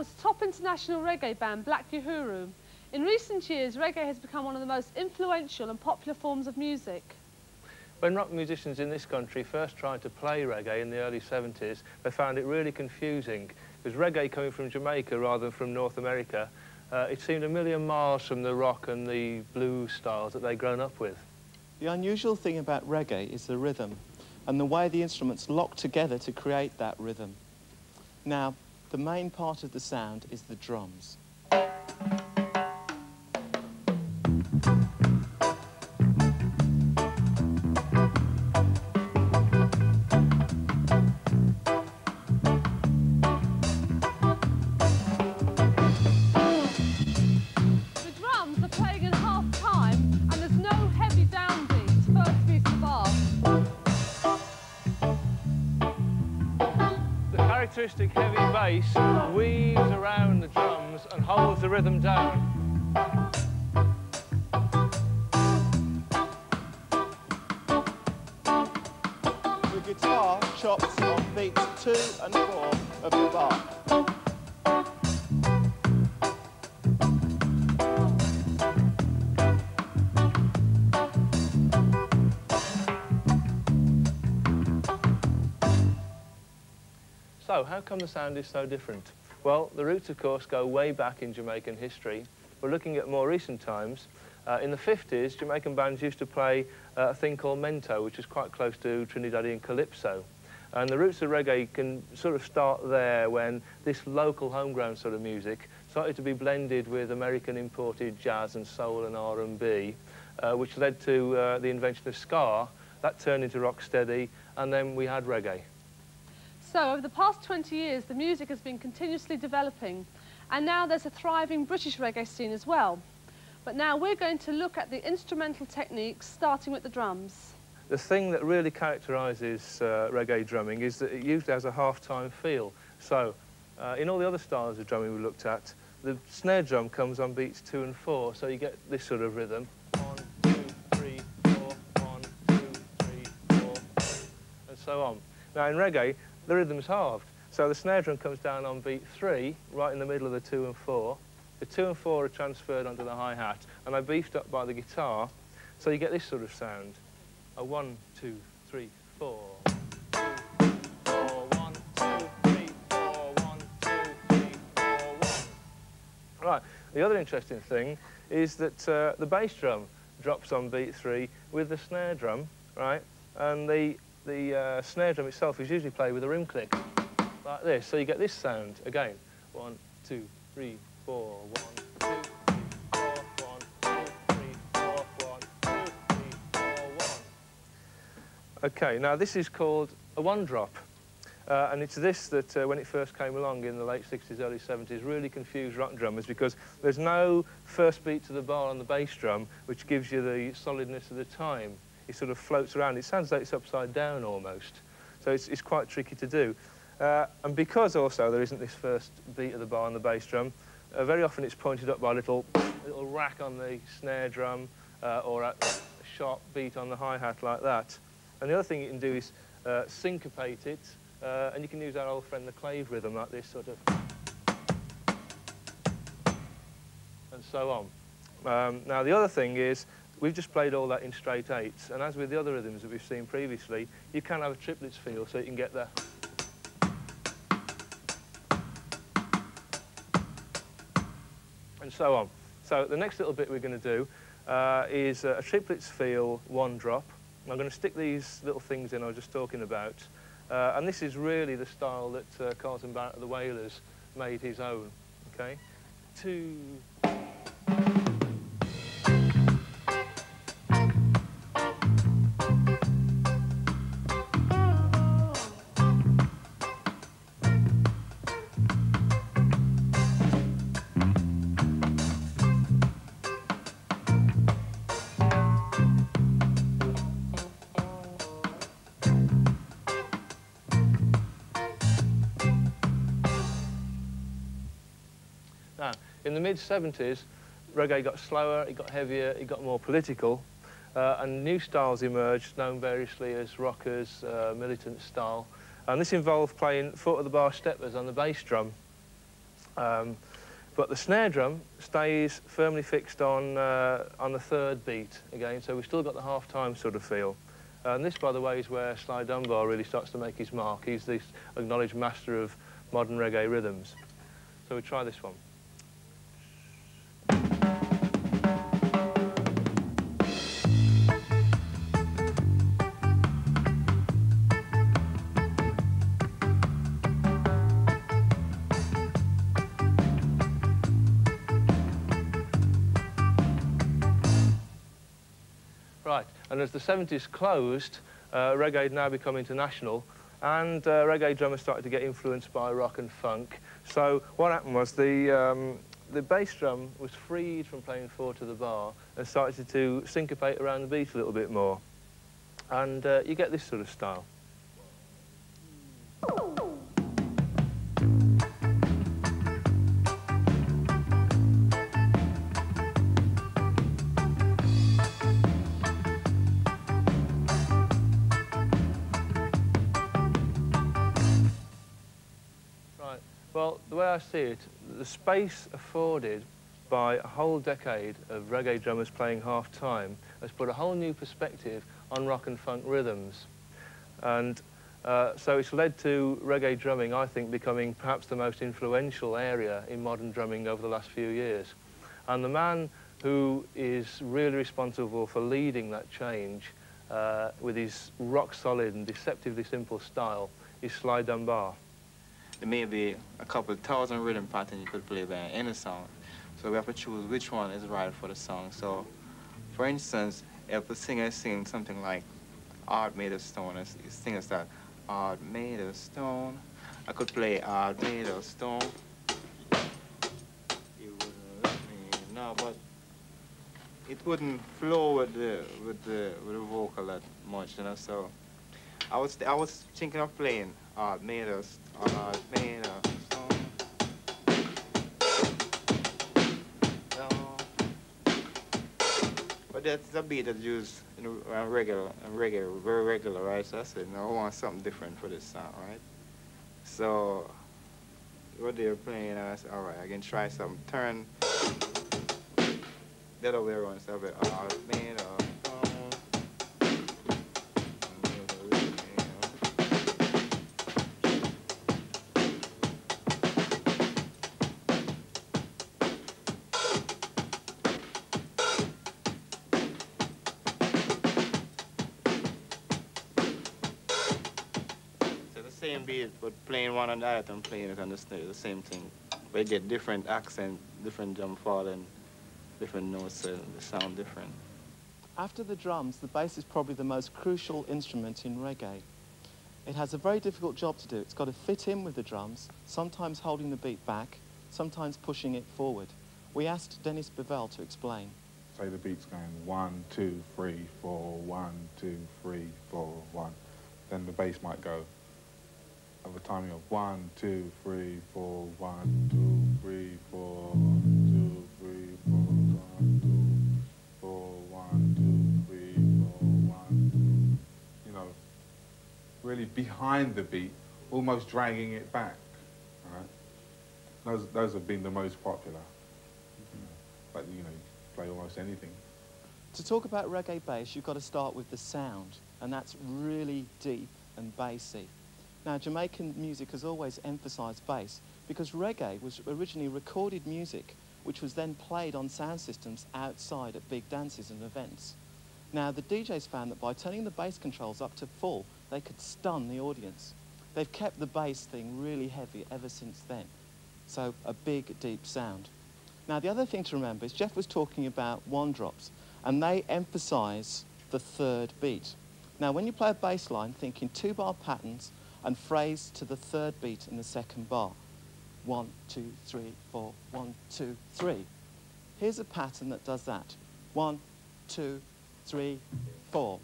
was top international reggae band Black Uhuru. In recent years, reggae has become one of the most influential and popular forms of music. When rock musicians in this country first tried to play reggae in the early 70s, they found it really confusing because reggae coming from Jamaica rather than from North America, uh, it seemed a million miles from the rock and the blues styles that they'd grown up with. The unusual thing about reggae is the rhythm and the way the instruments lock together to create that rhythm. Now, the main part of the sound is the drums. Characteristic heavy bass weaves around the drums and holds the rhythm down. The guitar chops on beats two and four of the bar. So, how come the sound is so different? Well, the roots, of course, go way back in Jamaican history. We're looking at more recent times. Uh, in the 50s, Jamaican bands used to play uh, a thing called mento, which is quite close to Trinidadian calypso. And the roots of reggae can sort of start there when this local homegrown sort of music started to be blended with American imported jazz and soul and R&B, uh, which led to uh, the invention of ska. That turned into rocksteady, and then we had reggae. So, over the past 20 years, the music has been continuously developing, and now there's a thriving British reggae scene as well. But now we're going to look at the instrumental techniques, starting with the drums. The thing that really characterises uh, reggae drumming is that it usually has a half-time feel. So, uh, in all the other styles of drumming we looked at, the snare drum comes on beats two and four, so you get this sort of rhythm. One, two, three, four, one, two, three, four, and so on. Now, in reggae, the rhythm's halved. So the snare drum comes down on beat three, right in the middle of the two and four. The two and four are transferred onto the hi-hat, and they're beefed up by the guitar, so you get this sort of sound. A one, two, three, four. Right, the other interesting thing is that uh, the bass drum drops on beat three with the snare drum, right? And the, the uh, snare drum itself is usually played with a rim click, like this. So you get this sound, again. One, two, three, four, one. Okay, now this is called a one drop. Uh, and it's this that, uh, when it first came along in the late 60s, early 70s, really confused rock drummers because there's no first beat to the bar on the bass drum which gives you the solidness of the time. It sort of floats around. It sounds like it's upside down almost. So it's, it's quite tricky to do. Uh, and because also there isn't this first beat of the bar on the bass drum, uh, very often it's pointed up by a little, little rack on the snare drum uh, or a sharp beat on the hi-hat like that. And the other thing you can do is uh, syncopate it, uh, and you can use our old friend the clave rhythm like this sort of, and so on. Um, now the other thing is, we've just played all that in straight eights, and as with the other rhythms that we've seen previously, you can have a triplets feel, so you can get the and so on. So the next little bit we're going to do uh, is uh, a triplets feel one drop. I'm going to stick these little things in I was just talking about. Uh, and this is really the style that uh, Carlton Barrett of the Wailers made his own. Okay? Two. In the mid-70s, reggae got slower, it got heavier, it got more political, uh, and new styles emerged, known variously as rockers, uh, militant style. And this involved playing foot of the bar steppers on the bass drum. Um, but the snare drum stays firmly fixed on, uh, on the third beat again, so we've still got the half-time sort of feel. And this, by the way, is where Sly Dunbar really starts to make his mark. He's the acknowledged master of modern reggae rhythms. So we try this one. And as the 70s closed, uh, reggae had now become international, and uh, reggae drummers started to get influenced by rock and funk. So what happened was the, um, the bass drum was freed from playing four to the bar and started to syncopate around the beat a little bit more. And uh, you get this sort of style. Well, the way I see it, the space afforded by a whole decade of reggae drummers playing half time has put a whole new perspective on rock and funk rhythms. And uh, so it's led to reggae drumming, I think, becoming perhaps the most influential area in modern drumming over the last few years. And the man who is really responsible for leading that change uh, with his rock solid and deceptively simple style is Sly Dunbar. There may be a couple thousand rhythm patterns you could play by any song. So we have to choose which one is right for the song. So, for instance, if the singer singing something like Art Made of Stone, and the singer start, Art Made of Stone, I could play Art Made of Stone. You wouldn't let me know, but it wouldn't flow with the with the with the vocal that much, you know. So I was I was thinking of playing Art Made of Art Made Stone. Stone. But that's the beat that's used in a, a uh, regular, a regular, very regular, right? So I said, no, I want something different for this song, right? So what they were playing, I said, all right, I can try something. Turn the other way around. So I said, So the same beat, but playing one on the other and playing it on the snare, the same thing. But you get different accent, different drum fall, and different notes, so they sound different. After the drums, the bass is probably the most crucial instrument in reggae. It has a very difficult job to do. It's got to fit in with the drums, sometimes holding the beat back, sometimes pushing it forward. We asked Dennis Bovell to explain. Say the beat's going one, two, three, four, one, two, three, four, one. Then the bass might go of a timing of one, two, three, four, one, two, three, four, one, two, three, four, one, two, four, one, two, three, four, one, two. You know, really behind the beat, almost dragging it back. Right? Those, those have been the most popular. But you know, you play almost anything. To talk about reggae bass, you've got to start with the sound, and that's really deep and bassy. Now, Jamaican music has always emphasized bass because reggae was originally recorded music which was then played on sound systems outside at big dances and events. Now, the DJs found that by turning the bass controls up to full, they could stun the audience. They've kept the bass thing really heavy ever since then. So, a big, deep sound. Now, the other thing to remember is Jeff was talking about one drops, and they emphasize the third beat. Now, when you play a bass line, think in two bar patterns and phrase to the third beat in the second bar. One, two, three, four, one, two, three. Here's a pattern that does that. One, two, three, four.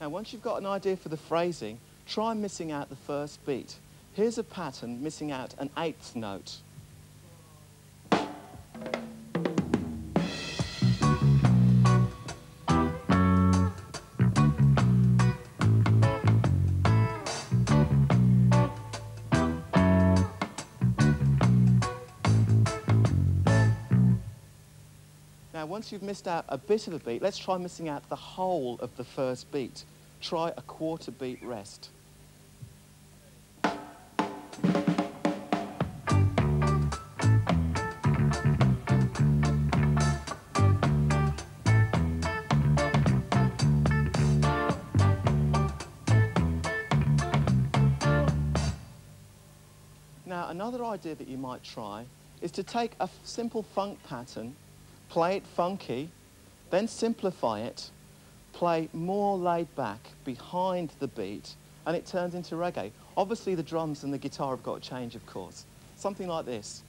Now, once you've got an idea for the phrasing, try missing out the first beat. Here's a pattern missing out an eighth note. Now, once you've missed out a bit of a beat, let's try missing out the whole of the first beat. Try a quarter beat rest. Another idea that you might try is to take a simple funk pattern, play it funky, then simplify it, play more laid back behind the beat, and it turns into reggae. Obviously, the drums and the guitar have got to change, of course. Something like this.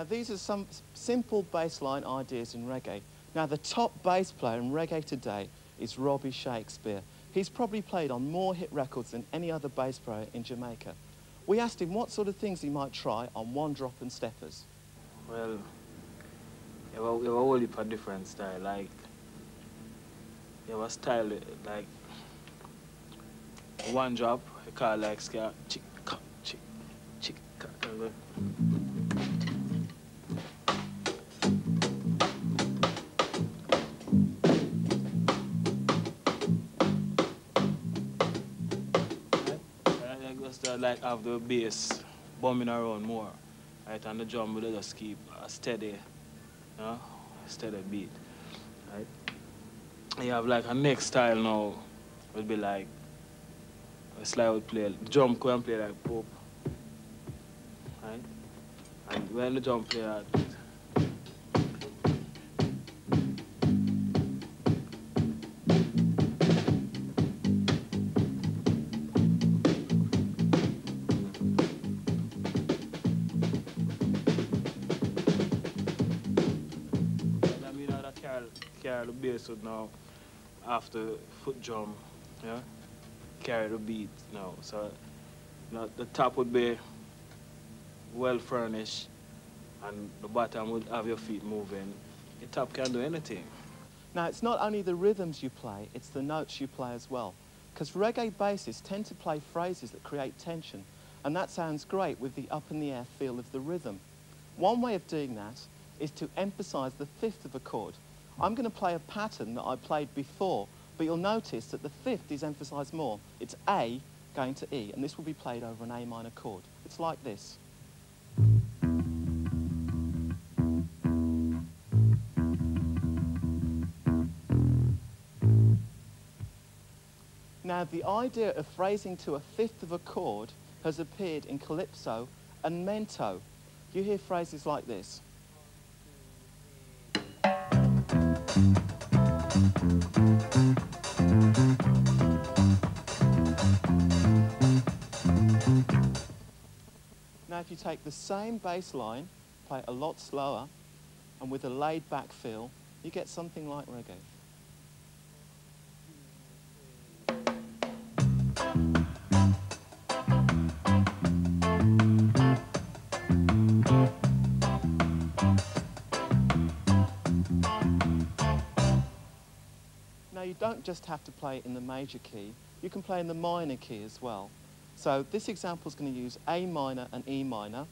Now, these are some simple bass line ideas in reggae. Now, the top bass player in reggae today is Robbie Shakespeare. He's probably played on more hit records than any other bass player in Jamaica. We asked him what sort of things he might try on One Drop and Steppers. Well, you have a, whole heap of different style. Like, you have a style like one drop, you call like chick, ka, chick, chick, Like have the bass bumming around more, right? And the drum will just keep a steady, you know, steady beat, right? You have like a next style now, would be like a slide would play, the drum can play like pop, right? And when the drum play that, carry, the bass would now after foot drum, yeah, carry the beat now. So now the top would be well furnished, and the bottom would have your feet moving. The top can do anything. Now, it's not only the rhythms you play, it's the notes you play as well. Because reggae bassists tend to play phrases that create tension, and that sounds great with the up in the air feel of the rhythm. One way of doing that is to emphasize the fifth of a chord. I'm going to play a pattern that I played before, but you'll notice that the fifth is emphasized more. It's A going to E, and this will be played over an A minor chord. It's like this. Now, the idea of phrasing to a fifth of a chord has appeared in calypso and mento. You hear phrases like this. Now, if you take the same bass line, play it a lot slower, and with a laid back feel, you get something like reggae. Now you don't just have to play in the major key, you can play in the minor key as well. So this example is going to use A minor and E minor.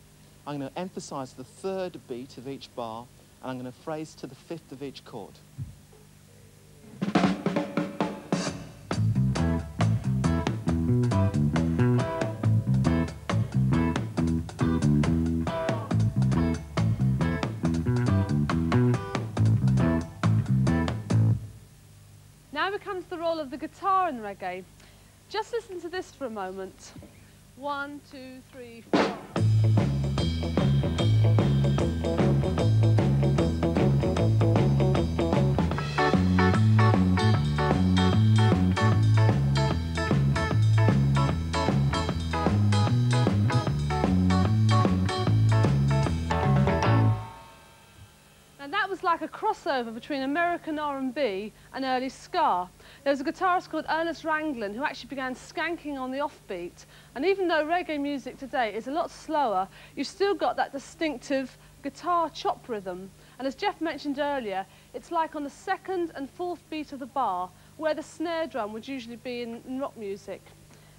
I'm going to emphasize the third beat of each bar and I'm going to phrase to the fifth of each chord. Now becomes the role of the guitar in reggae. Just listen to this for a moment. One, two, three, four. Now that was like a crossover between American R&B and early ska. There was a guitarist called Ernest Ranglin who actually began skanking on the offbeat. And even though reggae music today is a lot slower, you've still got that distinctive guitar chop rhythm. And as Jeff mentioned earlier, it's like on the second and fourth beat of the bar where the snare drum would usually be in, in rock music.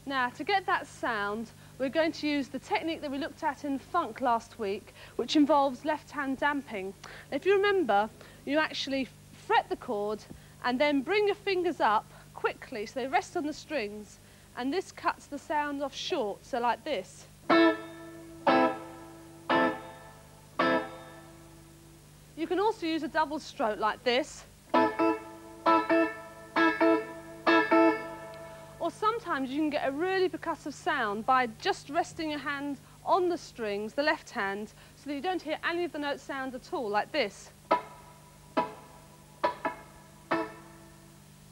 Now, to get that sound, we're going to use the technique that we looked at in funk last week, which involves left-hand damping. If you remember, you actually fret the chord and then bring your fingers up quickly so they rest on the strings, and this cuts the sound off short, so like this. You can also use a double stroke like this. Or sometimes you can get a really percussive sound by just resting your hand on the strings, the left hand, so that you don't hear any of the note sound at all, like this.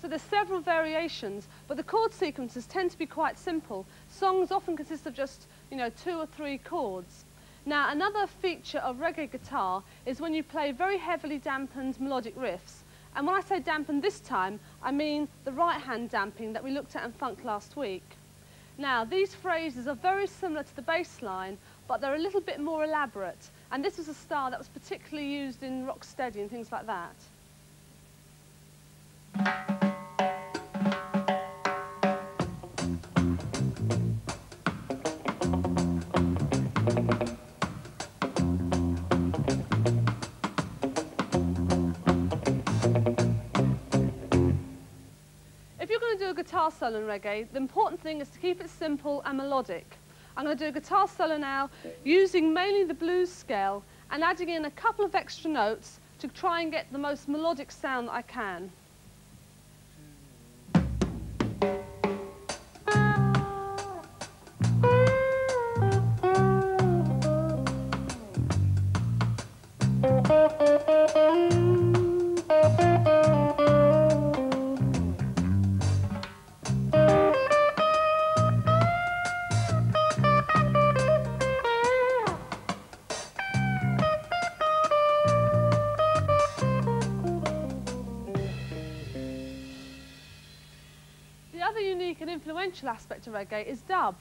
So there's several variations, but the chord sequences tend to be quite simple. Songs often consist of just, you know, two or three chords. Now, another feature of reggae guitar is when you play very heavily dampened melodic riffs. And when I say dampened this time, I mean the right-hand damping that we looked at in funk last week. Now, these phrases are very similar to the bass line, but they're a little bit more elaborate. And this was a style that was particularly used in rocksteady and things like that. Guitar solo in reggae, the important thing is to keep it simple and melodic. I'm going to do a guitar solo now using mainly the blues scale and adding in a couple of extra notes to try and get the most melodic sound that I can. Aspect of reggae is dub.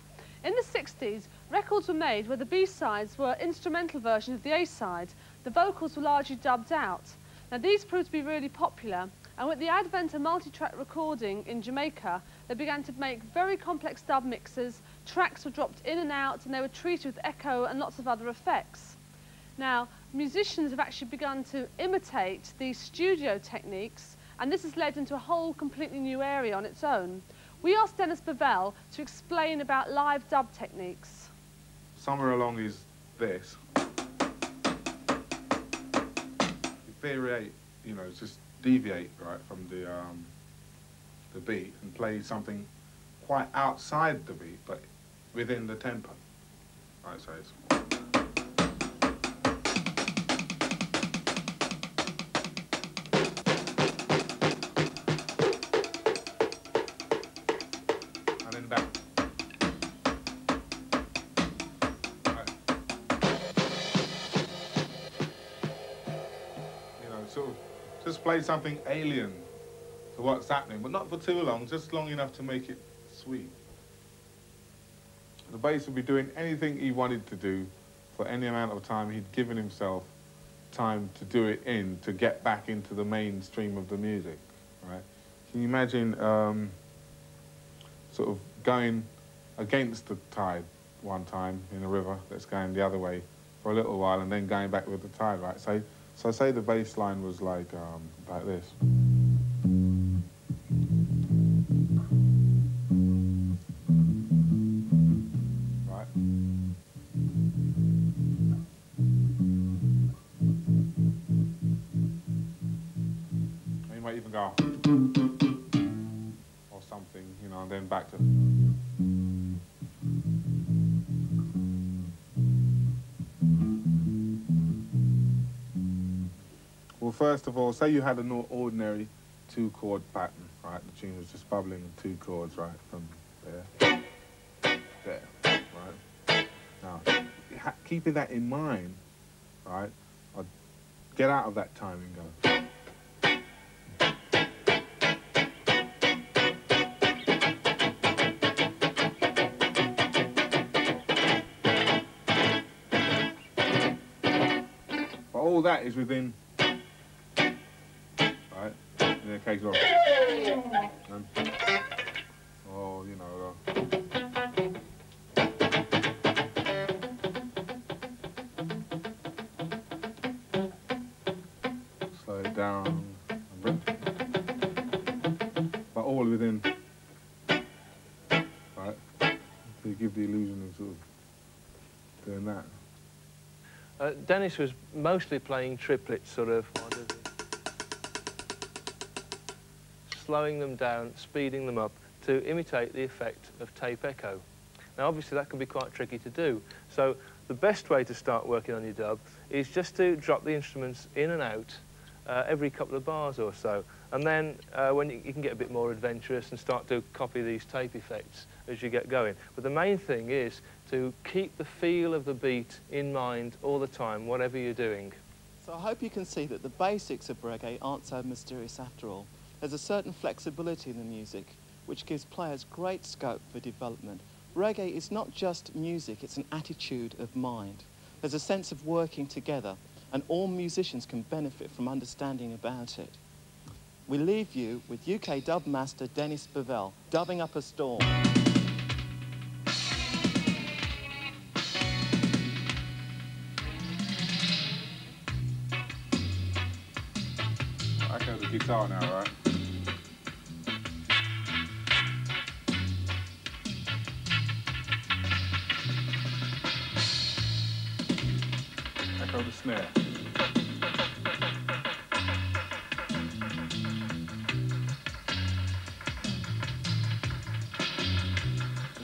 In the 60s, records were made where the B-sides were instrumental versions of the A-side. The vocals were largely dubbed out. Now these proved to be really popular, and with the advent of multi-track recording in Jamaica, they began to make very complex dub mixes, tracks were dropped in and out, and they were treated with echo and lots of other effects. Now, musicians have actually begun to imitate these studio techniques, and this has led into a whole completely new area on its own. We asked Dennis Bovell to explain about live dub techniques. Somewhere along is this. You variate, you know, just deviate right from the um, the beat and play something quite outside the beat, but within the tempo. Right, so play something alien to what's happening, but not for too long, just long enough to make it sweet. The bass would be doing anything he wanted to do for any amount of time he'd given himself time to do it in to get back into the mainstream of the music, right? Can you imagine um, sort of going against the tide one time in a river that's going the other way for a little while and then going back with the tide, right? So, so I say the bass line was like um, like this. First of all, say you had an ordinary two chord pattern, right? The tune was just bubbling in two chords, right? From there, there, right? Now, keeping that in mind, right? I'd get out of that time go. But all that is within, Case and, oh, you know, uh, slow it down, but all within, right? To give the illusion of sort of doing that. Uh, Dennis was mostly playing triplets, sort of. Slowing them down, speeding them up to imitate the effect of tape echo. Now, obviously, that can be quite tricky to do. So, the best way to start working on your dub is just to drop the instruments in and out uh, every couple of bars or so. And then uh, when you, you can get a bit more adventurous and start to copy these tape effects as you get going. But the main thing is to keep the feel of the beat in mind all the time, whatever you're doing. So I hope you can see that the basics of reggae aren't so mysterious after all. There's a certain flexibility in the music which gives players great scope for development. Reggae is not just music, it's an attitude of mind. There's a sense of working together and all musicians can benefit from understanding about it. We leave you with UK dub master Dennis Bovell dubbing up a storm. I got the guitar now, right? Snare.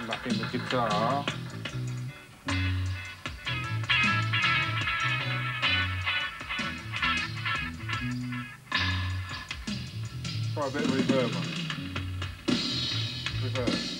Back in the guitar. Try a bit of reverb on it. Reverb.